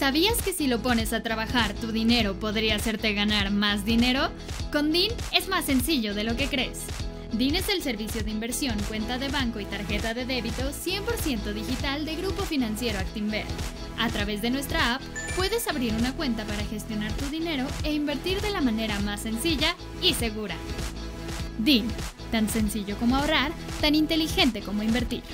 ¿Sabías que si lo pones a trabajar tu dinero podría hacerte ganar más dinero? Con DIN es más sencillo de lo que crees. DIN es el servicio de inversión, cuenta de banco y tarjeta de débito 100% digital de Grupo Financiero Actinver. A través de nuestra app puedes abrir una cuenta para gestionar tu dinero e invertir de la manera más sencilla y segura. DIN, tan sencillo como ahorrar, tan inteligente como invertir.